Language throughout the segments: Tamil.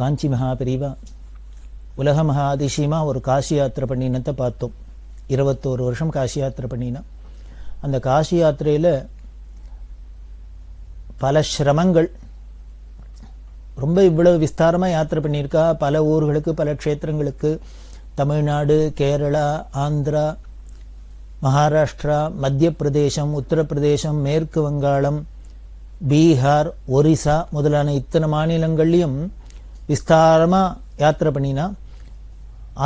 காஞ்சி மகாபெரிவா. உலக மகா அதிசயமாக ஒரு காசி யாத்திரை பண்ணினத்தை பார்த்தோம். இருபத்தோரு வருஷம் காசி யாத்திரை பண்ணினா. அந்த காசி யாத்திரையில் பல சிரமங்கள். ரொம்ப இவ்வளவு விஸ்தாரமாக யாத்திரை பண்ணியிருக்கா. பல ஊர்களுக்கு பல க்ஷேத்திரங்களுக்கு. தமிழ்நாடு கேரளா ஆந்திரா மகாராஷ்டிரா மத்திய பிரதேசம் உத்தரப்பிரதேசம் மேற்கு வங்காளம் பீகார் ஒரிசா முதலான இத்தனை மாநிலங்கள்லையும் விஸ்தாரமாக யாத்திரை பண்ணினா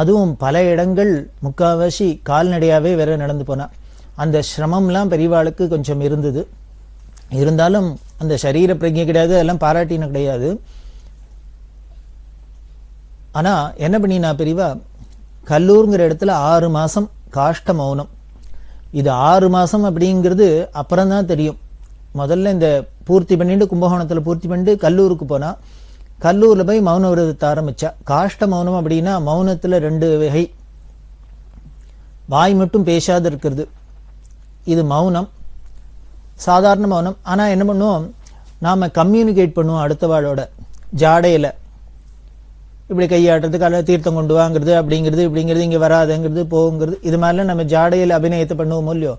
அதுவும் பல இடங்கள் முக்காவாசி கால்நடையாகவே வேற நடந்து போனா. அந்த சிரமம்லாம் பெரியவாளுக்கு கொஞ்சம் இருந்தது. இருந்தாலும் அந்த சரீர பிரஜை கிடையாது அதெல்லாம் பாராட்டின கிடையாது. ஆனால் என்ன பண்ணினா பெரியவா கல்லூருங்கிற இடத்துல ஆறு மாதம் காஷ்ட மௌனம். இது ஆறு மாதம் அப்படிங்கிறது அப்புறம் தான் தெரியும். முதல்ல இந்த பூர்த்தி பண்ணிட்டு கும்பகோணத்தில் பூர்த்தி பண்ணிட்டு கல்லூருக்கு போனால் கல்லூரில் போய் மௌன விரதத்தை ஆரம்பிச்சா. காஷ்ட மௌனம் அப்படின்னா மௌனத்தில் ரெண்டு வகை. வாய் மட்டும் பேசாது இருக்கிறது. இது மௌனம். சாதாரண மௌனம். ஆனால் என்ன பண்ணுவோம்? நாம் கம்யூனிகேட் பண்ணுவோம் அடுத்தவாளோட ஜாடையில். இப்படி கையாடுறது கால தீர்த்தம் கொண்டு வாங்குறது அப்படிங்கிறது இப்படிங்கிறது இங்கே வராதுங்கிறது போகுங்கிறது இது மாதிரிலாம் நம்ம ஜாடையில் அபிநயத்தை பண்ணுவோம் இல்லையோ?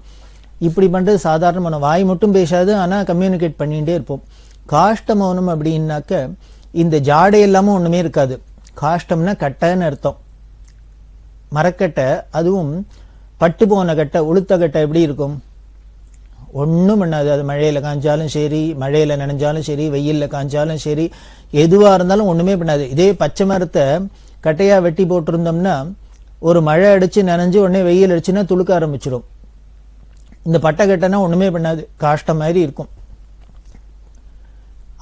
இப்படி பண்ணுறது சாதாரண மௌனம். வாய் மட்டும் பேசாது ஆனால் கம்யூனிகேட் பண்ணிகிட்டே இருப்போம். காஷ்ட மௌனம் அப்படின்னாக்க இந்த ஜாடை இல்லாமல் ஒன்றுமே இருக்காது. காஷ்டம்னா கட்டைன்னு அர்த்தம். மரக்கட்டை அதுவும் பட்டு போன கட்டை உளுத்த கட்டை எப்படி இருக்கும்? ஒன்றும் பண்ணாது. அது மழையில் காஞ்சாலும் சரி மழையில் நனைஞ்சாலும் சரி வெயிலில் காஞ்சாலும் சரி எதுவாக இருந்தாலும் ஒன்றுமே பண்ணாது. இதே பச்சை மரத்தை கட்டையாக வெட்டி போட்டிருந்தோம்னா ஒரு மழை அடிச்சு நனைஞ்சு உடனே வெயில் அடிச்சுன்னா துளுக்க ஆரம்பிச்சிடும் இந்த பட்டை கட்டைனா ஒன்றுமே பண்ணாது. காஷ்டம் மாதிரி இருக்கும்.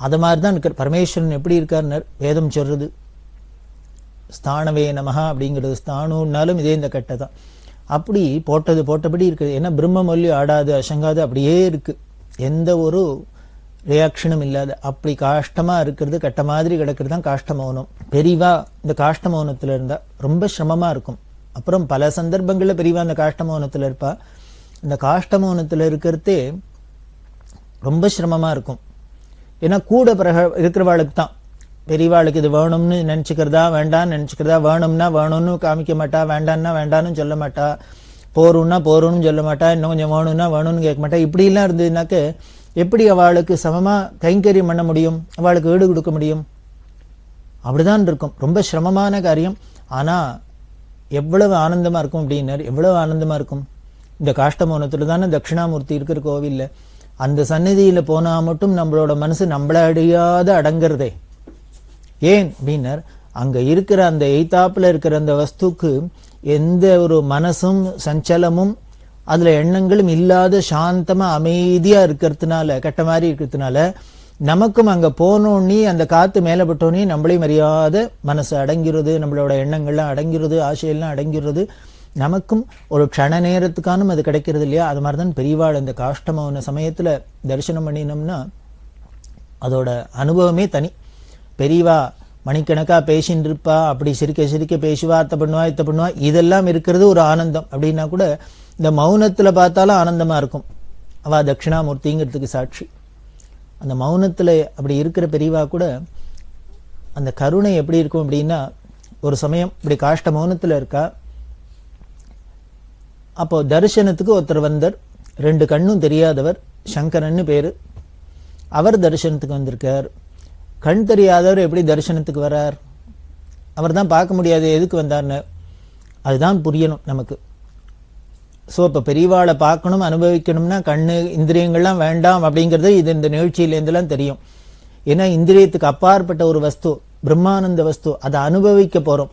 அது மாதிரி தான் இருக்கார் பரமேஸ்வரன் எப்படி இருக்காருன்னு வேதம் சொல்றது. ஸ்தானவே நமஹா அப்படிங்கிறது ஸ்தானுன்னாலும் இதே இந்த கட்டை தான். அப்படி போட்டது போட்டபடி இருக்குது. ஏன்னா பிரம்ம மொழி ஆடாது அசங்காது அப்படியே இருக்கு. எந்த ஒரு ரியாக்ஷனும் இல்லாத அப்படி காஷ்டமா இருக்கிறது கட்ட மாதிரி கிடக்கிறது தான் காஷ்ட மௌனம். பெரிவா இந்த காஷ்ட மௌனத்துல இருந்தா ரொம்ப சிரமமா இருக்கும். அப்புறம் பல சந்தர்ப்பங்கள்ல பெரியவா அந்த காஷ்ட மௌனத்துல இருப்பா. இந்த காஷ்ட மௌனத்துல இருக்கிறதே ரொம்ப சிரமமா இருக்கும். ஏன்னா கூட பிறக இருக்கிறவாளுக்கு தான். பெரியவாளுக்கு இது வேணும்னு நினச்சிக்கிறதா வேண்டாம்னு நினச்சிக்கிறதா வேணும்னா வேணும்னு காமிக்க மாட்டா வேண்டான்னா வேண்டாம்னு சொல்ல மாட்டா போறோம்னா போறோம்னு சொல்ல மாட்டா இன்னும் கொஞ்சம் வேணும்னா வேணும்னு கேட்க மாட்டா. இப்படிலாம் இருந்ததுனாக்க எப்படி அவளுக்கு சமமாக கைங்கரியம் பண்ண முடியும்? அவளுக்கு வீடு கொடுக்க முடியும்? அப்படிதான் இருக்கும். ரொம்ப சிரமமான காரியம். ஆனால் எவ்வளவு ஆனந்தமாக இருக்கும் அப்படின்னார். எவ்வளவு ஆனந்தமாக இருக்கும்? இந்த காஷ்டமோனத்தில் தானே தட்சிணாமூர்த்தி இருக்கிற கோவிலில். அந்த சந்நிதியில போனா மட்டும் நம்மளோட மனசு நம்மள அடியாத அடங்குறதே. ஏன் அப்படின்னர் அங்க இருக்கிற அந்த எய்தாப்புல இருக்கிற அந்த வஸ்துக்கு எந்த ஒரு மனசும் சஞ்சலமும் அதுல எண்ணங்களும் இல்லாத சாந்தமா அமைதியா இருக்கிறதுனால கட்ட மாதிரி இருக்கிறதுனால நமக்கும் அங்க போனோன்னே அந்த காத்து மேலே பட்டோன்னே நம்மளையும் அறியாத மனசு அடங்கிறது நம்மளோட எண்ணங்கள்லாம் அடங்கிறது ஆசையெல்லாம் அடங்கிறது நமக்கும் ஒரு க்ஷண நேரத்துக்கானும் அது கிடைக்கிறது இல்லையா? அது மாதிரிதான் பெரியவாள் இந்த காஷ்டமௌன சமயத்தில் தரிசனம் பண்ணினோம்னா அதோட அனுபவமே தனி. பெரியவா மணிக்கணக்காக பேசின்னு இருப்பா அப்படி சிரிக்க சிரிக்க பேசுவா அத்தை பண்ணுவா இத்த பண்ணுவா இதெல்லாம் இருக்கிறது ஒரு ஆனந்தம். அப்படின்னா கூட இந்த மௌனத்தில் பார்த்தாலும் ஆனந்தமாக இருக்கும். அவா தட்சிணாமூர்த்திங்கிறதுக்கு சாட்சி. அந்த மௌனத்தில் அப்படி இருக்கிற பெரியவா கூட அந்த கருணை எப்படி இருக்கும் அப்படின்னா ஒரு சமயம் இப்படி காஷ்ட மௌனத்தில் இருக்கா அப்போ தரிசனத்துக்கு ஒருத்தர் வந்தார். ரெண்டு கண்ணும் தெரியாதவர் சங்கரன்னு பேர். அவர் தரிசனத்துக்கு வந்திருக்கார். கண் தெரியாதவர் எப்படி தரிசனத்துக்கு வரார்? அவர் தான் பார்க்க முடியாது எதுக்கு வந்தார்னு. அதுதான் புரியணும் நமக்கு. ஸோ இப்போ பெரியவாளை பார்க்கணும் அனுபவிக்கணும்னா கண்ணு இந்திரியங்கள்லாம் வேண்டாம் அப்படிங்கிறது இது இந்த நிகழ்ச்சியிலேருந்துலாம் தெரியும். ஏன்னா இந்திரியத்துக்கு அப்பாற்பட்ட ஒரு வஸ்து பிரம்மானந்த வஸ்து அதை அனுபவிக்க போகிறோம்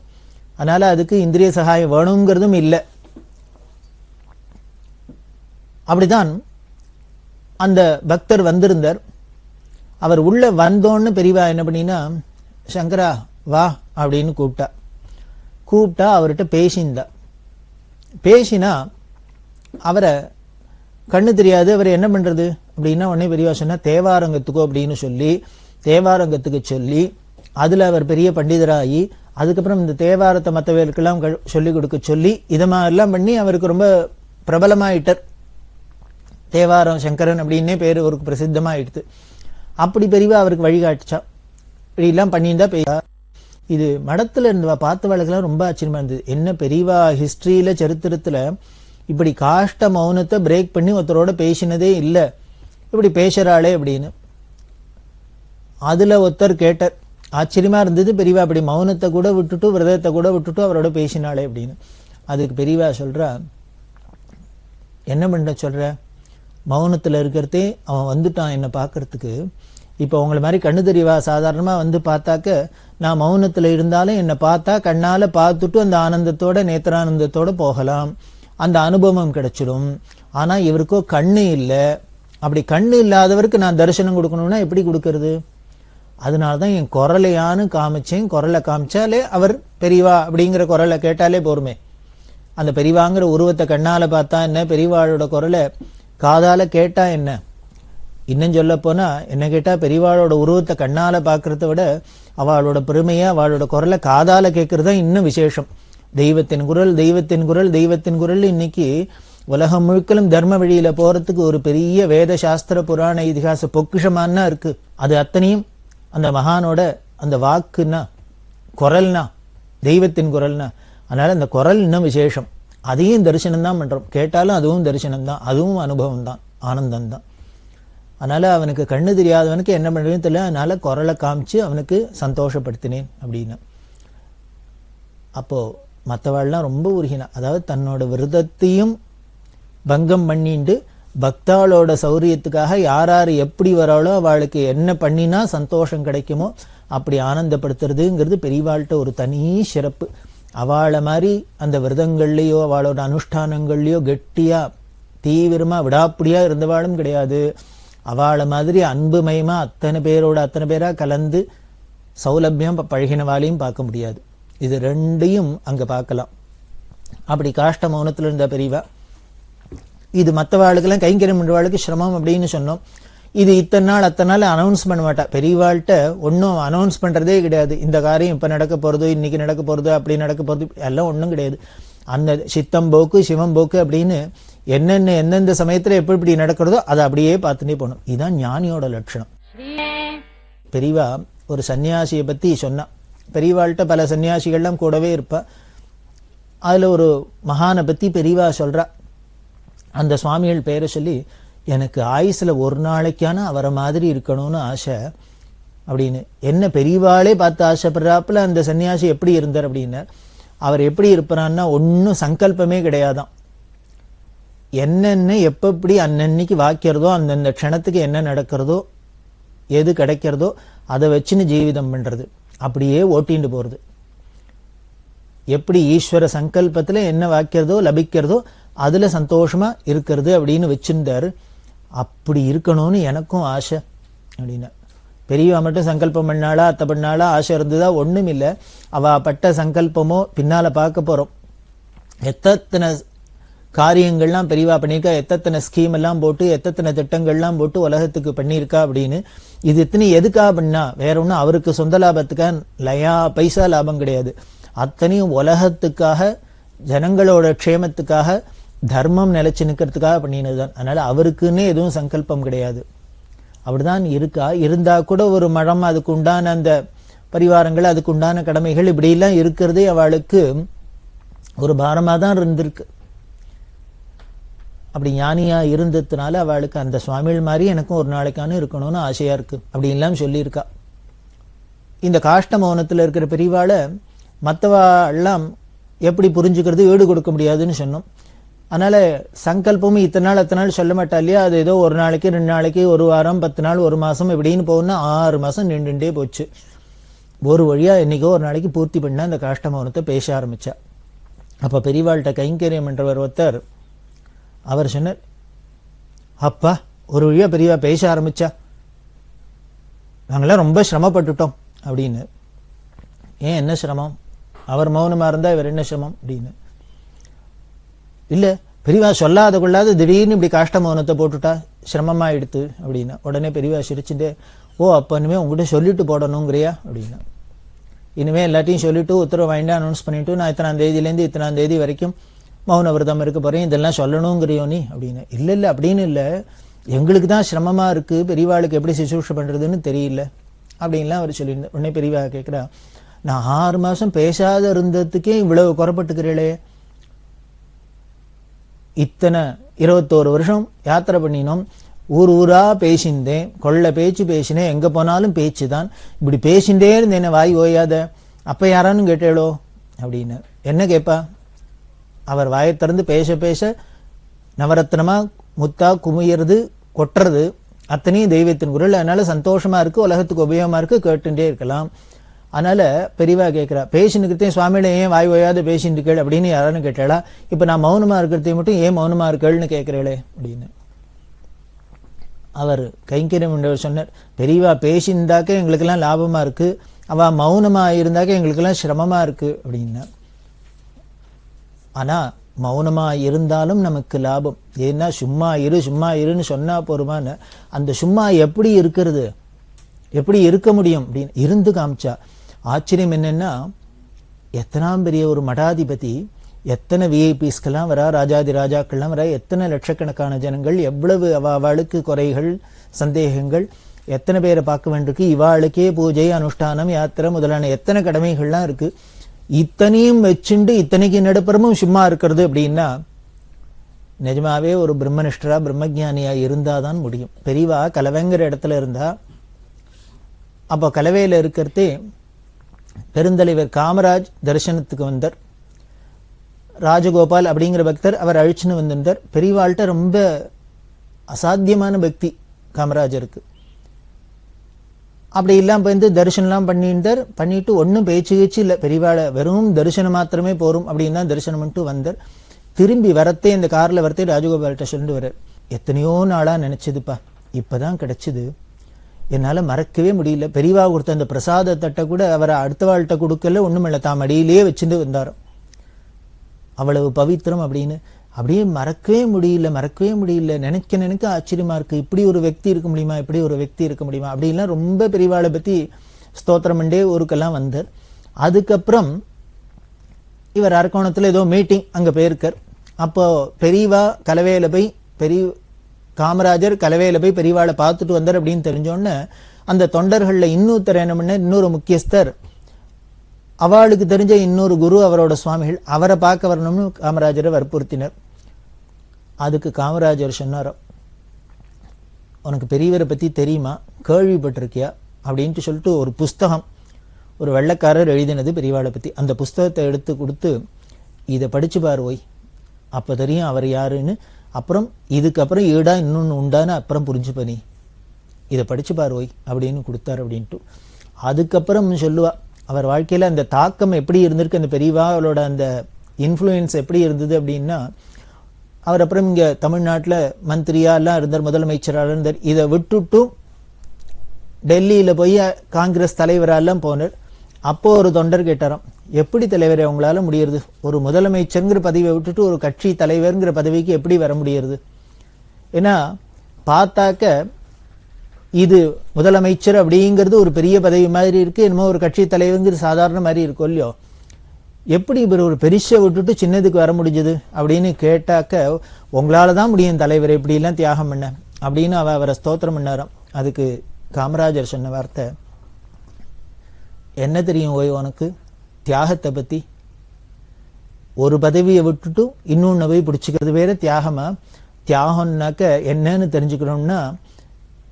அதனால் அதுக்கு இந்திரிய சகாயம் வேணுங்கிறதும் இல்லை. அப்படிதான் அந்த பக்தர் வந்திருந்தார். அவர் உள்ள வந்தோன்னு பெரியவா என்ன பண்ணினா சங்கரா வா அப்படின்னு கூப்பிட்டா. கூப்பிட்டா அவர்கிட்ட பேசியிருந்தா. பேசினா அவரை கண்ணு தெரியாது அவர் என்ன பண்றது? அப்படின்னா உடனே பெரியவா சொன்னா தேவாரங்கத்துக்கோ அப்படின்னு சொல்லி தேவாரங்கத்துக்கு சொல்லி அதுல அவர் பெரிய பண்டிதராகி அதுக்கப்புறம் இந்த தேவாரத்தை மற்றவர்களுக்கெல்லாம் சொல்லி கொடுக்க சொல்லி இதை மாதிரிலாம் பண்ணி அவருக்கு ரொம்ப பிரபலமாயிட்டார். தேவாரம் சங்கரன் அப்படின்னே பேர் அவருக்கு பிரசித்தமாகிடுது அப்படி பெரியவா அவருக்கு வழிகாட்டுச்சா இப்படிலாம் பண்ணியிருந்தா பெய்யா இது மடத்தில் இருந்து பார்த்த வழக்கெல்லாம் ரொம்ப ஆச்சரியமா இருந்தது. என்ன பெரியவா ஹிஸ்ட்ரியில் சரித்திரத்தில் இப்படி காஷ்ட மௌனத்தை பிரேக் பண்ணி ஒருத்தரோட பேசினதே இல்லை. இப்படி பேசுகிறாளே அப்படின்னு. அதில் ஒருத்தர் கேட்டார் ஆச்சரியமாக இருந்தது பெரியவா அப்படி மௌனத்தை கூட விட்டுட்டு விரதத்தை கூட விட்டுட்டு அவரோட பேசினாளே அப்படின்னு. அதுக்கு பெரியவா சொல்கிறா என்ன பண்ண சொல்கிறேன் மௌனத்தில் இருக்கிறதே அவன் வந்துட்டான் என்னை பார்க்கறதுக்கு. இப்போ உங்களை மாதிரி கண்ணு தெரியவா சாதாரணமாக வந்து பார்த்தாக்க நான் மௌனத்தில் இருந்தாலும் என்னை பார்த்தா கண்ணால் பார்த்துட்டு அந்த ஆனந்தத்தோட நேத்திரானந்தத்தோட போகலாம். அந்த அனுபவம் கிடைச்சிடும். ஆனால் இவருக்கோ கண்ணு இல்லை. அப்படி கண்ணு இல்லாதவருக்கு நான் தரிசனம் கொடுக்கணும்னா எப்படி கொடுக்கறது? அதனாலதான் என் குரலையான்னு காமிச்சேன். குரலை காமிச்சாலே அவர் பெரியவா அப்படிங்கிற குரலை கேட்டாலே போருமே. அந்த பெரியவாங்கிற உருவத்தை கண்ணால் பார்த்தா என்ன? பெரியவாளோட குரலை காதால கேட்டா என்ன? இன்னும் சொல்ல போனா என்ன கேட்டா பெரியவாளோட உருவத்தை கண்ணால பார்க்கறத விட அவளோட பெருமையை அவளோட குரலை காதால கேட்குறது தான் இன்னும் விசேஷம். தெய்வத்தின் குரல் தெய்வத்தின் குரல் தெய்வத்தின் குரல் இன்னைக்கு உலகம் முழுக்கலும் தர்ம வழியில போறதுக்கு ஒரு பெரிய வேத சாஸ்திர புராண இதிகாச பொக்கிஷமானா இருக்கு. அது அத்தனையும் அந்த மகானோட அந்த வாக்குன்னா குரல்னா தெய்வத்தின் குரல்னா. அதனால அந்த குரல் இன்னும் விசேஷம். அதையும் தரிசனம் தான் பண்ணுறோம் கேட்டாலும் அதுவும் தரிசனம் தான் அதுவும் அனுபவம் தான் ஆனந்தம் தான் அதனால் அவனுக்கு கண்ணு தெரியாதவனுக்கு என்ன பண்ணுறதுன்னு தெரியல. அதனால் குரலை காமிச்சு அவனுக்கு சந்தோஷப்படுத்தினேன் அப்படின்னு. அப்போது மற்றவாள்லாம் ரொம்ப உருகினா அதாவது தன்னோட விரதத்தையும் பங்கம் பண்ணிண்டு பக்தாளோட சௌரியத்துக்காக யார் யார் எப்படி வராளோ அவளுக்கு என்ன பண்ணினா சந்தோஷம் கிடைக்குமோ அப்படி ஆனந்தப்படுத்துறதுங்கிறது பெரியவாள்கிட்ட ஒரு தனி சிறப்பு. அவளை மாதிரி அந்த விரதங்கள்லயோ அவளோட அனுஷ்டானங்கள்லயோ கெட்டியா தீவிரமா விடாப்பிடியா இருந்தவாளும் கிடையாது. அவளை மாதிரி அன்புமயமா அத்தனை பேரோட அத்தனை பேரா கலந்து சௌலபியம் பழகினவாலையும் பார்க்க முடியாது. இது ரெண்டையும் அங்க பார்க்கலாம். அப்படி காஷ்ட மௌனத்துல இருந்த பெரியவா இது மற்றவாளுக்கெல்லாம் கைங்கரியம் பண்றவாளுக்கு சிரமம் அப்படின்னு சொன்னோம். இது இத்தனை நாள் அத்தனை நாள் அனௌன்ஸ் பண்ண மாட்டா. பெரியவாள்கிட்ட ஒன்றும் அனௌன்ஸ் பண்றதே கிடையாது. இந்த காரியம் இப்ப நடக்க போறது இன்னைக்கு நடக்க போறது அப்படி நடக்க போறது எல்லாம் ஒன்றும் கிடையாது. அந்த சித்தம் போக்கு சிவம் போக்கு அப்படின்னு என்னென்ன எந்தெந்த சமயத்துல எப்படி இப்படி நடக்கிறதோ அதை அப்படியே பார்த்துட்டே போகணும். இதுதான் ஞானியோட லட்சணம். பெரியவா ஒரு சன்னியாசியை பத்தி சொன்னா. பெரியவாள்கிட்ட பல சன்னியாசிகள்லாம் கூடவே இருப்பா. அதுல ஒரு மகானை பத்தி பெரியவா சொல்றா. அந்த சுவாமிகள் பேரை சொல்லி எனக்கு ஆயுசில் ஒரு நாளைக்கான அவரை மாதிரி இருக்கணும்னு ஆசை அப்படின்னு. என்ன பெரியவாளே பார்த்து ஆசைப்படுறாப்புல அந்த சன்னியாசி எப்படி இருந்தார் அப்படின்னு. அவர் எப்படி இருப்பாரான்னா ஒன்றும் சங்கல்பமே கிடையாதான். என்னென்ன எப்பப்படி அன்னன்னைக்கு வாக்கிறதோ அந்தந்த க்ஷணத்துக்கு என்ன நடக்கிறதோ எது கிடைக்கிறதோ அதை வச்சுன்னு ஜீவிதம் பண்ணுறது அப்படியே ஓட்டிண்டு போகிறது எப்படி ஈஸ்வர சங்கல்பத்தில் என்ன வாக்கிறதோ லபிக்கிறதோ அதில் சந்தோஷமாக இருக்கிறது அப்படின்னு வச்சுருந்தாரு. அப்படி இருக்கணும்னு எனக்கும் ஆசை அப்படின்னா. பெரியவா மட்டும் சங்கல்பம் பண்ணாளா அத்தை பண்ணாளா ஆசை இருந்ததா? ஒன்றும் இல்லை அவள் பட்ட சங்கல்பமோ பின்னால் பார்க்க போகிறோம் எத்தனை காரியங்கள்லாம் பெரியவா பண்ணியிருக்கா? எத்தனை ஸ்கீம் எல்லாம் போட்டு எத்தனை திட்டங்கள்லாம் போட்டு உலகத்துக்கு பண்ணியிருக்கா அப்படின்னு. இது இத்தனை எதுக்காக பண்ணா? வேற ஒன்றும் அவருக்கு சொந்த லாபத்துக்காக லயா பைசா லாபம் கிடையாது. அத்தனையும் உலகத்துக்காக ஜனங்களோட க்ஷேமத்துக்காக தர்மம் நிலைச்சு நிற்கிறதுக்காக பண்ணினதுதான் அதனால அவருக்குன்னே எதுவும் சங்கல்பம் கிடையாது. அப்படிதான் இருக்கா? இருந்தா கூட ஒரு மழம் அதுக்கு உண்டான அந்த பரிவாரங்கள் அதுக்கு உண்டான கடமைகள் இப்படி எல்லாம் இருக்கிறதே அவளுக்கு ஒரு பாரமா தான் இருந்திருக்கு. அப்படி ஞானியா இருந்ததுனால அவளுக்கு அந்த சுவாமிகள் மாதிரி எனக்கும் ஒரு நாளைக்கான இருக்கணும்னு ஆசையா இருக்கு. அப்படின்லாம் சொல்லியிருக்கா. இந்த காஷ்ட மௌனத்துல இருக்கிற பெரியவாளை மற்றவா எல்லாம் எப்படி புரிஞ்சுக்கிறது ஈடு கொடுக்க முடியாதுன்னு சொன்னோம். அதனால சங்கல்பமும் இத்தனை நாள் அத்தனை நாள் சொல்ல மாட்டா இல்லையா? அது ஏதோ ஒரு நாளைக்கு ரெண்டு நாளைக்கு ஒரு வாரம் பத்து நாள் ஒரு மாசம் இப்படின்னு போகணும்னா ஆறு மாசம் நின்றுண்டே போச்சு. ஒரு வழியா என்னைக்கோ ஒரு நாளைக்கு பூர்த்தி பண்ண அந்த காஷ்டமௌனத்தை பேச ஆரம்பிச்சா. அப்ப பெரியவாள்கிட்ட கைங்கரியம் என்றவர் ஒருத்தர் அவர் சொன்னார் அப்பா ஒரு வழியா பெரியவா பேச ஆரம்பிச்சா. நாங்களாம் ரொம்ப சிரமப்பட்டுட்டோம் அப்படின்னு. ஏன் என்ன சிரமம்? அவர் மௌனமா இருந்தா இவர் என்ன சிரமம்? அப்படின்னு. இல்லை பெரியவா சொல்லாத கொள்ளாத திடீர்னு இப்படி காஷ்ட மௌனத்தை போட்டுட்டா சிரமமாயிடுத்து அப்படின்னா. உடனே பெரியவா சிரிச்சுட்டு ஓ அப்போ இனிமேல் உங்கள்கிட்ட சொல்லிட்டு போடணுங்கிறியா? அப்படின்னா. இனிமேல் எல்லாத்தையும் சொல்லிட்டு உத்தரவு வாங்கிட்டு அனௌன்ஸ் பண்ணிவிட்டு நான் இத்தனாம் தேதியிலேருந்து இத்தனாம் தேதி வரைக்கும் மௌன விரதம் இருக்க போகிறேன் இதெல்லாம் சொல்லணுங்கிறியோ நீ? அப்படின்னு. இல்லை இல்லை அப்படின்னு இல்லை. எங்களுக்கு தான் சிரமமாக இருக்குது பெரியவாளுக்கு எப்படி சுசூஷ பண்ணுறதுன்னு தெரியல. அப்படின்லாம் அவர் சொல்லியிருந்தேன் உடனே பெரியவா கேட்குறா நான் ஆறு மாதம் பேசாத இருந்ததுக்கே இவ்வளவு குறப்பட்டுக்கிறீளே. இத்தனை இருபத்தோரு வருஷம் யாத்திரை பண்ணினோம். ஊர் ஊரா பேசிந்தேன் கொள்ள பேச்சு பேசினேன் எங்க போனாலும் பேச்சு தான் இப்படி பேசிண்டே இருந்தேன் வாய் ஓயாத. அப்ப யாரானு கேட்டேளோ? அப்படின்னு. என்ன கேட்பா அவர் வாயை திறந்து பேச பேச நவரத்னமா முத்தா குமியறது கொட்டுறது அத்தனையும் தெய்வத்தின் குரல். அதனால சந்தோஷமா இருக்கு உலகத்துக்கு உபயோகமா இருக்கு கேட்டுட்டே இருக்கலாம். அதனால பெரியவா கேட்கிறா பேசினுக்கிறதையும் சுவாமியில ஏன் வாய் ஓயாத பேசிட்டு கேள் அப்படின்னு யாராலும் கேட்டாளா இப்ப நான் மௌனமா இருக்கிறதையும் மட்டும் ஏன் மௌனமா இருக்கேள்னு கேட்கிறேளே அப்படின்னு. அவர் கைங்கரியம் என்றவர் சொன்னார் பெரியவா பேசியிருந்தாக்க எங்களுக்கெல்லாம் லாபமா இருக்கு அவ மௌனமா இருந்தாக்க எங்களுக்கெல்லாம் சிரமமா இருக்கு அப்படின்னா. ஆனா மௌனமா இருந்தாலும் நமக்கு லாபம். ஏன்னா சும்மா இரு சும்மா இருன்னு சொன்னா போருமான அந்த சும்மா எப்படி இருக்கிறது? எப்படி இருக்க முடியும்? அப்படின்னு இருந்து காமிச்சா ஆச்சரியம் என்னென்னா எத்தனாம் பெரிய ஒரு மடாதிபதி எத்தனை விஐபிஸ்க்கெல்லாம் வரா ராஜாதி ராஜாக்கள்லாம் வரா எத்தனை லட்சக்கணக்கான ஜனங்கள் எவ்வளவு அவ அவளுக்கு குறைகள் சந்தேகங்கள் எத்தனை பேரை பார்க்க வேண்டியிருக்கு இவாளுக்கே பூஜை அனுஷ்டானம் யாத்திரை முதலான எத்தனை கடமைகள்லாம் இருக்கு இத்தனையும் வச்சுண்டு இத்தனைக்கு நடுப்புறமும் சும்மா இருக்கிறது அப்படின்னா நிஜமாவே ஒரு பிரம்மனிஷ்டரா பிரம்மஜானியா இருந்தாதான் முடியும். பெரியவா கலவைங்கிற இடத்துல இருந்தா அப்போ கலவையில இருக்கிறதே பெருந்தலைவர் காமராஜ் தரிசனத்துக்கு வந்தார். ராஜகோபால் அப்படிங்கிற பக்தர் அவர் அழிச்சுன்னு வந்திருந்தார். பெரியவாள்கிட்ட ரொம்ப அசாத்தியமான பக்தி காமராஜருக்கு. அப்படி இல்லாம போயிருந்து தரிசனம்லாம் பண்ணியிருந்தார். பண்ணிட்டு ஒன்றும் பேச்சு கீச்சு இல்லை. பெரியவாளை வெறும் தரிசனம் மாத்திரமே போரும் அப்படின்னு தான் தரிசனம் பண்ணிட்டு வந்தார். திரும்பி வரத்தே இந்த காரில் வரத்தே ராஜகோபால்கிட்ட சொல்லிட்டு வர்றார். எத்தனையோ நாளா நினைச்சதுப்பா. இப்பதான் கிடைச்சது. என்னால் மறக்கவே முடியல. பெரியவா கொடுத்த அந்த பிரசாத தட்டை கூட அவரை அடுத்த வாழ்கிட்ட கொடுக்கல ஒன்றும் தாம் அடியிலேயே வச்சுட்டு வந்தார். அவ்வளவு பவித்திரம் அப்படின்னு. அப்படியே மறக்கவே முடியல மறக்கவே முடியல. நினைக்க நினைக்க ஆச்சரியமா இருக்குது இப்படி ஒரு வக்தி இருக்க முடியுமா? இப்படி ஒரு வக்தி இருக்க முடியுமா? அப்படின்லாம் ரொம்ப பெரியவாளை பற்றி ஸ்தோத்திரமண்டே பண்ணே ஊருக்கெல்லாம் வந்தார். அதுக்கப்புறம் இவர் அரக்கோணத்தில் ஏதோ மீட்டிங் அங்கே போயிருக்கார். அப்போ பெரியவா கலவையில் போய் பெரிய காமராஜர் கலவையில போய் பெரியவாளை பார்த்துட்டு வந்தார் அப்படின்னு தெரிஞ்சோடனே அந்த தொண்டர்களில் இன்னொருத்தர் என்ன பண்ண இன்னொரு முக்கியஸ்தர். அவளுக்கு தெரிஞ்ச இன்னொரு குரு அவரோட சுவாமிகள் அவரை பார்க்க வரணும்னு காமராஜரை வற்புறுத்தினர். அதுக்கு காமராஜர் சொன்னாரோ உனக்கு பெரியவரை பத்தி தெரியுமா? கேள்விப்பட்டிருக்கியா? அப்படின்ட்டு சொல்லிட்டு ஒரு புஸ்தகம் ஒரு வெள்ளக்காரர் எழுதினது பெரியவாளை பத்தி. அந்த புஸ்தகத்தை எடுத்து கொடுத்து இதை படிச்சு பாரு ஓய். அப்போ தெரியும் அவர் யாருன்னு. அப்புறம் இதுக்கப்புறம் ஈடா இன்னொன்று உண்டான்னு அப்புறம் புரிஞ்சுப்ப நீ. இதை படிச்சு பாரு ஓய் அப்படின்னு கொடுத்தாரு அப்படின்ட்டு. அதுக்கப்புறம் சொல்லுவா அவர் வாழ்க்கையில் அந்த தாக்கம் எப்படி இருந்திருக்கு அந்த பெரியவா அவளோட அந்த இன்ஃப்ளூயன்ஸ் எப்படி இருந்தது அப்படின்னா அவர் அப்புறம் இங்கே தமிழ்நாட்டில் மந்திரியாலாம் இருந்தார் முதலமைச்சராக இருந்தார். இதை விட்டுட்டும் டெல்லியில் போய் காங்கிரஸ் தலைவரெல்லாம் போனார். அப்போ ஒரு தொண்டர் கேட்டாராம் எப்படி தலைவரே அவங்களால முடியறது? ஒரு முதலமைச்சருங்கிற பதவியை விட்டுட்டு ஒரு கட்சி தலைவர்ங்கிற பதவிக்கு எப்படி வர முடியறது? ஏன்னா பார்த்தாக்க இது முதலமைச்சர் அப்படிங்கிறது ஒரு பெரிய பதவி மாதிரி இருக்கு என்னமோ ஒரு கட்சி தலைவருங்கிறது சாதாரண மாதிரி இருக்கும் இல்லையோ? எப்படி இவர் ஒரு பெருசை விட்டுட்டு சின்னதுக்கு வர முடிஞ்சது அப்படின்னு கேட்டாக்க உங்களால தான் முடியும் தலைவர் இப்படிலாம் தியாகம் பண்ண அப்படின்னு அவ அவரை ஸ்தோத்திரம் பண்ணாராம். அதுக்கு காமராஜர் சொன்ன வார்த்தை என்ன தெரியும் ஓய் உனக்கு? தியாகத்தை பத்தி. ஒரு பதவியை விட்டுட்டு இன்னொன்னு போய் பிடிச்சிக்கிறது வேற தியாகமா? தியாகம்னாக்க என்னன்னு தெரிஞ்சுக்கணும்னா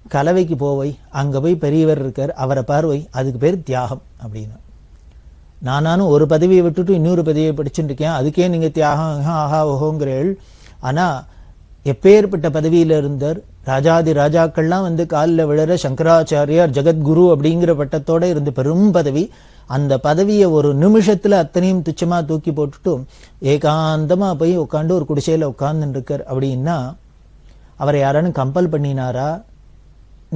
கலவைக்கு போவை அங்க போய் பெரியவர் இருக்கார் அவரை பார்வை அதுக்கு பேர் தியாகம் அப்படின்னு. நானும் ஒரு பதவியை விட்டுட்டு இன்னொரு பதவியை படிச்சுட்டு இருக்கேன். அதுக்கே நீங்க தியாகம் ஆஹா ஓஹோங்கிறீள். ஆனா எப்பேற்பட்ட பதவியில இருந்தார் ராஜாதி ராஜாக்கள்லாம் வந்து காலில் விழற சங்கராச்சாரியார் ஜெகத்குரு அப்படிங்கிற பட்டத்தோடு இருந்த பெரும் பதவி. அந்த பதவியை ஒரு நிமிஷத்தில் அத்தனையும் துச்சமாக தூக்கி போட்டுட்டு ஏகாந்தமாக போய் உட்காந்து ஒரு குடிசையில் உட்காந்துருக்கார் இருக்கார் அப்படின்னா அவரை யாரானும் கம்பல் பண்ணினாரா?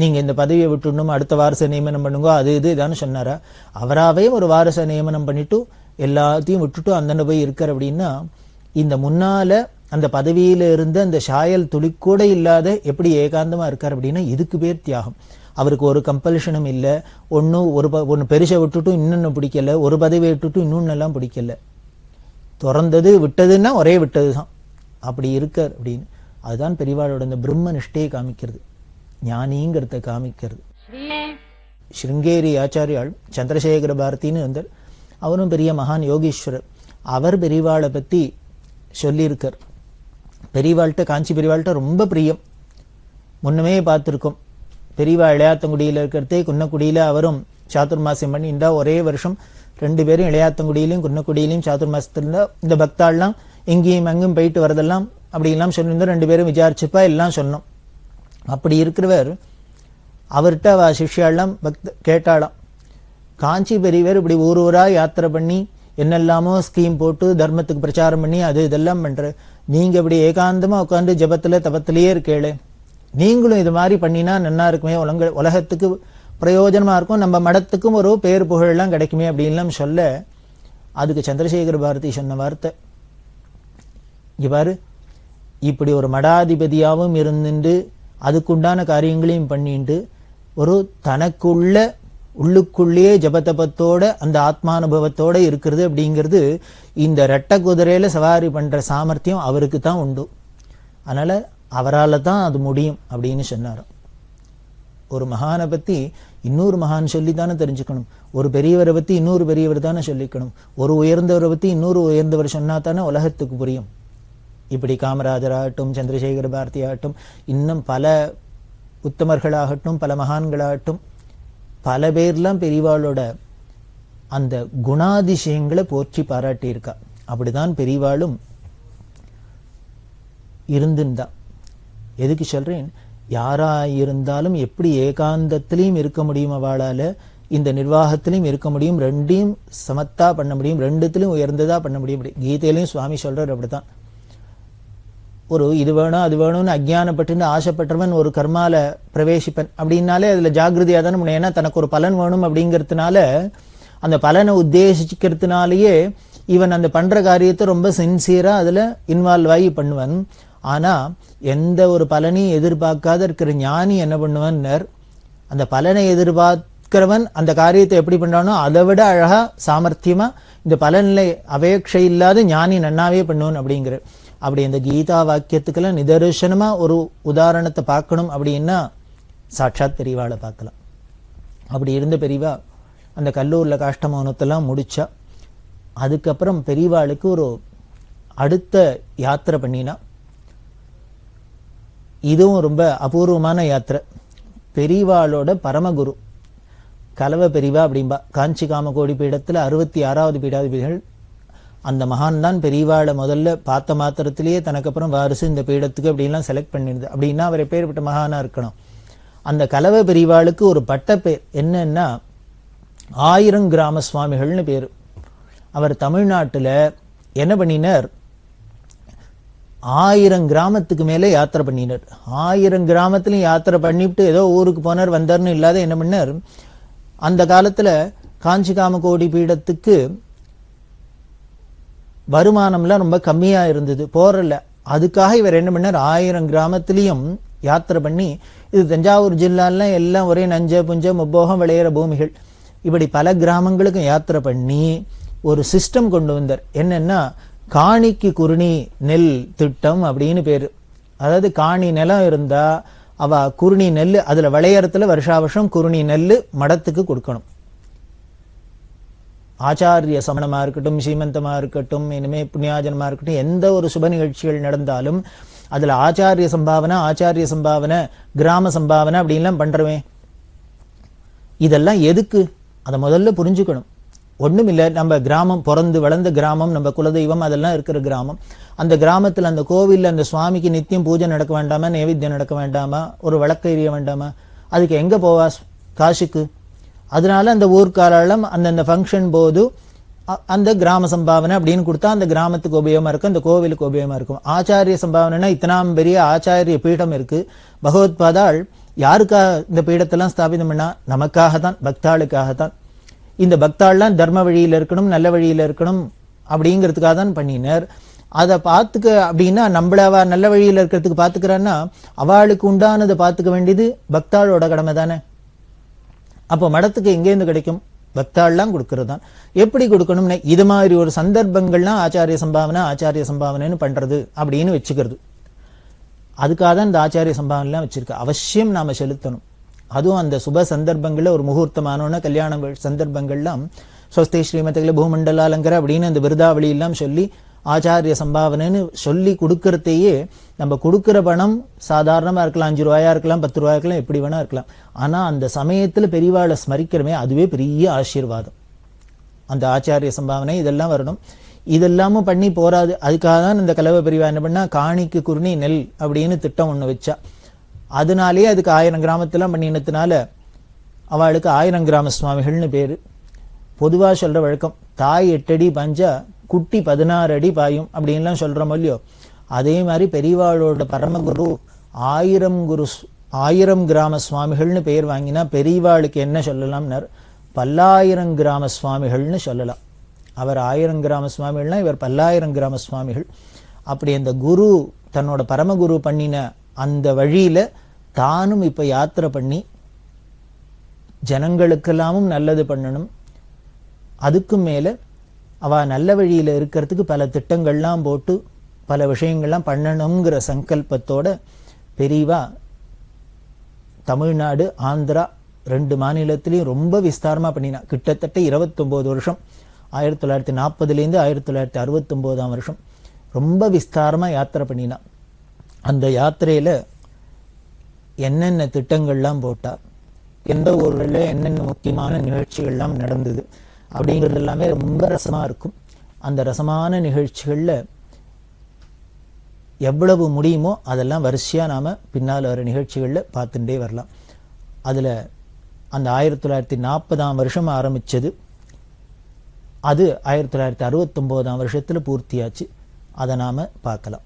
நீங்கள் இந்த பதவியை விட்டுடணும் அடுத்த வாரச நியமனம் பண்ணுங்க அது இது இதான்னு சொன்னாரா? அவராகவே ஒரு வாரச நியமனம் பண்ணிவிட்டு எல்லாத்தையும் விட்டுட்டு அந்தன போய் இருக்கார் அப்படின்னா இந்த முன்னால அந்த பதவியில இருந்த அந்த சாயல் துளிக்கூட இல்லாத எப்படி ஏகாந்தமா இருக்கார் அப்படின்னா இதுக்கு பேர் தியாகம். அவருக்கு ஒரு கம்பல்ஷனும் இல்லை. ஒன்றும் ஒரு ப- ஒன்று பெருசை விட்டுட்டும் இன்னொன்னு பிடிக்கல. ஒரு பதவியை விட்டுட்டும் இன்னொன்னு எல்லாம் பிடிக்கல. திறந்தது விட்டதுன்னா ஒரே விட்டது தான் அப்படி இருக்கார் அப்படின்னு. அதுதான் பெரியவாளோட அந்த பிரம்ம நிஷ்டையை காமிக்கிறது. ஞானிங்கிறத காமிக்கிறது. ஸ்ருங்கேரி ஆச்சாரியால் சந்திரசேகர பாரதின்னு வந்தார். அவரும் பெரிய மகான் யோகீஸ்வரர். அவர் பெரியவாளை பற்றி சொல்லியிருக்கார். பெரியவாள்கிட்ட காஞ்சி பெரியவாள்கிட்ட ரொம்ப பிரியம். முன்னமே பார்த்துருக்கோம். பெரியவா இளையாத்தங்குடியில் இருக்கிறதே குன்னக்குடியில் அவரும் சாதுர்மாசியம் பண்ணி இந்த ஒரே வருஷம் ரெண்டு பேரும் இளையாத்தங்குடியிலையும் குன்னக்குடியிலையும் இருந்தால் இந்த பக்தாள்லாம் எங்கேயும் அங்கும் போயிட்டு வரதெல்லாம் அப்படிலாம் சொல்லியிருந்தோம் ரெண்டு பேரும் விசாரிச்சுப்பா எல்லாம் சொன்னோம். அப்படி இருக்கிறவர் அவர்கிட்ட அவ சிஷ்யாலாம் பக்த கேட்டாளாம். காஞ்சி பெரியவர் இப்படி ஊர் ஊரா யாத்திரை பண்ணி என்னெல்லாமோ ஸ்கீம் போட்டு தர்மத்துக்கு பிரச்சாரம் பண்ணி அது இதெல்லாம் பண்ற நீங்க இப்படி ஏகாந்தமா உட்காந்து ஜபத்துல தபத்திலேயே இருக்கேளே நீங்களும் இது மாதிரி பண்ணினா நன்னா இருக்குமே. உலக உலகத்துக்கு பிரயோஜனமா இருக்கும். நம்ம மடத்துக்கும் ஒரு பேர் புகழெல்லாம் கிடைக்குமே அப்படின்லாம் சொல்ல அதுக்கு சந்திரசேகர பாரதி சொன்ன வார்த்தை. இங்க இப்படி ஒரு மடாதிபதியாகவும் இருந்துட்டு அதுக்குண்டான காரியங்களையும் பண்ணிட்டு ஒரு தனக்குள்ள உள்ளுக்குள்ளேயே ஜபதபத்தோட அந்த ஆத்மானுபவத்தோட இருக்கிறது அப்படிங்கிறது இந்த ரெட்ட குதிரையில சவாரி பண்ற சாமர்த்தியம் அவருக்கு தான் உண்டு. அதனால அவரால் தான் அது முடியும் அப்படின்னு சொன்னார். ஒரு மகானை பத்தி இன்னொரு மகான் சொல்லி தானே தெரிஞ்சுக்கணும். ஒரு பெரியவரை பத்தி இன்னொரு பெரியவர் தானே சொல்லிக்கணும். ஒரு உயர்ந்தவரை பத்தி இன்னொரு உயர்ந்தவர் சொன்னா தானே உலகத்துக்கு புரியும். இப்படி காமராஜராகட்டும் சந்திரசேகர பாரதி ஆகட்டும் இன்னும் பல உத்தமர்களாகட்டும் பல மகான்களாகட்டும் பல பேர்லாம் பெரியவாளோட அந்த குணாதிசயங்களை போற்றி பாராட்டியிருக்கா. அப்படிதான் பெரியவாளும் இருந்திருந்தா. எதுக்கு சொல்றேன்? யாரா இருந்தாலும் எப்படி ஏகாந்தத்திலையும் இருக்க முடியும் அவளால? இந்த நிர்வாகத்திலையும் இருக்க முடியும். ரெண்டையும் சமத்தா பண்ண முடியும். ரெண்டுத்திலையும் உயர்ந்ததா பண்ண முடியும். கீதையிலையும் சுவாமி சொல்றாரு அப்படிதான் ஒரு இது வேணும் அது வேணும்னு அஜ்ஞானப்பட்டுன்னு ஆசைப்பட்டவன் ஒரு கர்மால பிரவேசிப்பன். அப்படின்னாலே அதுல ஜாகிரதையா தானே முடியும் ஏன்னா தனக்கு ஒரு பலன் வேணும் அப்படிங்கிறதுனால அந்த பலனை உத்தேசிக்கிறதுனாலயே இவன் அந்த பண்ற காரியத்தை ரொம்ப சின்சியரா அதுல இன்வால்வ் ஆகி பண்ணுவன். ஆனா எந்த ஒரு பலனையும் எதிர்பார்க்காத இருக்கிற ஞானி என்ன பண்ணுவன்னர்? அந்த பலனை எதிர்பார்க்கிறவன் அந்த காரியத்தை எப்படி பண்றானோ அதை விட அழகா சாமர்த்தியமா இந்த பலனில் அபேட்சை இல்லாத ஞானி நன்னாவே பண்ணுவன் அப்படிங்கிற அப்படி இந்த கீதா வாக்கியத்துக்கெல்லாம் நிதர்சனமா ஒரு உதாரணத்தை பார்க்கணும் அப்படின்னா சாட்சாத் பெரியவாளை பார்க்கலாம். அப்படி இருந்த பெரியவா அந்த கல்லூரில் காஷ்டமௌனத்தெல்லாம் முடிச்சா அதுக்கப்புறம் பெரியவாளுக்கு ஒரு அடுத்த யாத்திரை பண்ணினா. இதுவும் ரொம்ப அபூர்வமான யாத்திரை. பெரியவாளோட பரமகுரு கலவ பெரிவா அப்படிம்பா. காஞ்சி காமகோடி பீடத்தில் அறுபத்தி ஆறாவது பீடாதிபதிகள் அந்த மகான் தான் பெரியவாளை முதல்ல பார்த்த மாத்திரத்திலேயே தனக்கு அப்புறம் வாரிசு இந்த பீடத்துக்கு அப்படின்லாம் செலக்ட் பண்ணிருந்தது அப்படின்னா அவர் எப்பேற்பட்ட மகானா இருக்கணும்? அந்த கலவ பெரியவாளுக்கு ஒரு பட்ட பேர். என்னன்னா ஆயிரம் கிராம சுவாமிகள்னு பேர். அவர் தமிழ்நாட்டில் என்ன பண்ணினார்? ஆயிரம் கிராமத்துக்கு மேலே யாத்திரை பண்ணினார். ஆயிரம் கிராமத்துலையும் யாத்திரை பண்ணிவிட்டு ஏதோ ஊருக்கு போனார் வந்தார்னு இல்லாத என்ன பண்ணார்? அந்த காலத்தில் காஞ்சி காமகோடி பீடத்துக்கு வருமானம்லாம் ரொம்ப கம்மியா இருந்தது போறல அதுக்காக இவர் என்ன பண்ணார்? ஆயிரம் கிராமத்திலையும் யாத்திரை பண்ணி இது தஞ்சாவூர் ஜில்லாலாம் எல்லாம் ஒரே நஞ்ச புஞ்ச முப்போகம் விளையிற பூமிகள். இப்படி பல கிராமங்களுக்கும் யாத்திரை பண்ணி ஒரு சிஸ்டம் கொண்டு வந்தார். என்னன்னா காணிக்கு குருணி நெல் திட்டம் அப்படின்னு பேர். அதாவது காணி நிலம் இருந்தா அவ குருணி நெல் அதுல விளையறதுல வருஷா வருஷம் குருணி நெல் மடத்துக்கு கொடுக்கணும். ஆச்சாரிய சமணமா இருக்கட்டும் சீமந்தமா இருக்கட்டும் இனிமே புண்ணியாஜனமா இருக்கட்டும் எந்த ஒரு சுப நிகழ்ச்சிகள் நடந்தாலும் அதுல ஆச்சாரிய சம்பாவனை ஆச்சாரிய சம்பாவனை கிராம சம்பாவனை அப்படின்லாம் பண்றவே இதெல்லாம் எதுக்கு? அதை முதல்ல புரிஞ்சுக்கணும். ஒன்றும் இல்லை நம்ம கிராமம் பிறந்து வளர்ந்த கிராமம் நம்ம குலதெய்வம் அதெல்லாம் இருக்கிற கிராமம். அந்த கிராமத்தில் அந்த கோவிலில் அந்த சுவாமிக்கு நித்தியம் பூஜை நடக்க வேண்டாமா நைவேத்தியம் நடக்க வேண்டாமா ஒரு விளக்கு எரிய வேண்டாமா? அதுக்கு எங்கே போவா காசுக்கு. அதனால அந்த ஊர்க்காலம் அந்தந்த ஃபங்க்ஷன் போது அ- அந்த கிராம சம்பாவனை அப்படின்னு கொடுத்தா அந்த கிராமத்துக்கு உபயோகமா இருக்கும் அந்த கோவிலுக்கு உபயோகமா இருக்கும். ஆச்சாரிய சம்பாவனைனா இத்தனாம் பெரிய ஆச்சாரிய பீடம் இருக்கு. பகவத்பாதாள் யாருக்கா இந்த பீடத்தெல்லாம் ஸ்தாபிதம் பண்ணா? நமக்காக தான் பக்தாளுக்காக தான் இந்த பக்தாள்லாம் தர்ம வழியில் இருக்கணும் நல்ல வழியில் இருக்கணும் அப்படிங்கிறதுக்காக தான் பண்ணினர். அதை பார்த்துக்க அப்படின்னா நம்மள அவ நல்ல வழியில் இருக்கிறதுக்கு பார்த்துக்கிறான்னா அவளுக்கு உண்டானதை பார்த்துக்க வேண்டியது பக்தாளோட கடமை தானே அப்போ மடத்துக்கு எங்கேருந்து கிடைக்கும்? பக்தாள்லாம் கொடுக்கறது தான் எப்படி கொடுக்கணும்னா இது மாதிரி ஒரு சந்தர்ப்பங்கள்லாம் ஆச்சாரிய சம்பாவனை ஆச்சாரிய சம்பாவனைன்னு பண்றது அப்படின்னு வச்சுக்கிறது. அதுக்காக தான் இந்த ஆச்சாரிய சம்பாவனைலாம் வச்சிருக்கு. அவசியம் நாம செலுத்தணும். அதுவும் அந்த சுப சந்தர்ப்பங்கள்ல ஒரு முகூர்த்தமானோன்னா கல்யாண சந்தர்ப்பங்கள்லாம் ஸ்வஸ்தி ஸ்ரீமதிகள பூமண்டலாலங்கர அப்படின்னு அந்த விருதாவளி எல்லாம் சொல்லி ஆச்சாரிய சம்பாவனைன்னு சொல்லி கொடுக்கறதையே நம்ம கொடுக்குற பணம் சாதாரணமா இருக்கலாம் அஞ்சு ரூபாயா இருக்கலாம் பத்து ரூபாயா இருக்கலாம் எப்படி வேணா இருக்கலாம். ஆனா அந்த சமயத்துல பெரியவாளை ஸ்மரிக்கிறமே அதுவே பெரிய ஆசீர்வாதம். அந்த ஆச்சாரிய சம்பாவனை இதெல்லாம் வரணும். இதெல்லாமும் பண்ணி போராது அதுக்காக தான் இந்த கலவை பிரிவா என்ன பண்ணா காணிக்கு குருணி நெல் அப்படின்னு திட்டம் ஒண்ணு வச்சா. அதனாலேயே அதுக்கு ஆயிரம் கிராமத்தெல்லாம் பண்ணினதுனால அவளுக்கு ஆயிரம் கிராம சுவாமிகள்னு பேரு. பொதுவா சொல்ற வழக்கம் தாய் எட்டடி பஞ்சா குட்டி பதினாறு அடி பாயும் அப்படின்லாம் சொல்றோம் இல்லையோ அதே மாதிரி பெரியவாளோட பரமகுரு ஆயிரம் குரு ஆயிரம் கிராம சுவாமிகள்னு பெயர் வாங்கினா பெரியவாளுக்கு என்ன சொல்லலாம்னார்? பல்லாயிரம் கிராம சுவாமிகள்னு சொல்லலாம். அவர் ஆயிரம் கிராம சுவாமிகள்னா இவர் பல்லாயிரம் கிராம சுவாமிகள். அப்படி அந்த குரு தன்னோட பரமகுரு பண்ணின அந்த வழியில தானும் இப்ப யாத்திரை பண்ணி ஜனங்களுக்கெல்லாமும் நல்லது பண்ணணும். அதுக்கும் மேலே அவள் நல்ல வழியில் இருக்கிறதுக்கு பல திட்டங்கள்லாம் போட்டு பல விஷயங்கள்லாம் பண்ணணுங்கிற சங்கல்பத்தோட பெரியவா தமிழ்நாடு ஆந்திரா ரெண்டு மாநிலத்திலையும் ரொம்ப விஸ்தாரமாக பண்ணினா. கிட்டத்தட்ட 29 வருஷம். ஆயிரத்தி தொள்ளாயிரத்தி நாற்பதுலேருந்து ஆயிரத்தி தொள்ளாயிரத்தி அறுபத்தொம்போதாம் வருஷம். ரொம்ப விஸ்தாரமாக யாத்திரை பண்ணினா. அந்த யாத்திரையில் என்னென்ன திட்டங்கள்லாம் போட்டா எந்த ஊர்களில் என்னென்ன முக்கியமான நிகழ்ச்சிகள்லாம் நடந்தது அப்படிங்கிறது எல்லாமே ரொம்ப ரசமா இருக்கும். அந்த ரசமான நிகழ்ச்சிகள்ல எவ்வளவு முடியுமோ அதெல்லாம் வரிசையா நாம பின்னால் வர நிகழ்ச்சிகள்ல பார்த்துட்டே வரலாம். அதுல அந்த ஆயிரத்தி தொள்ளாயிரத்தி நாற்பதாம் வருஷம் ஆரம்பிச்சது. அது ஆயிரத்தி தொள்ளாயிரத்தி அறுபத்தொம்போதாம் வருஷத்துல பூர்த்தியாச்சு. அதை நாம பார்க்கலாம்.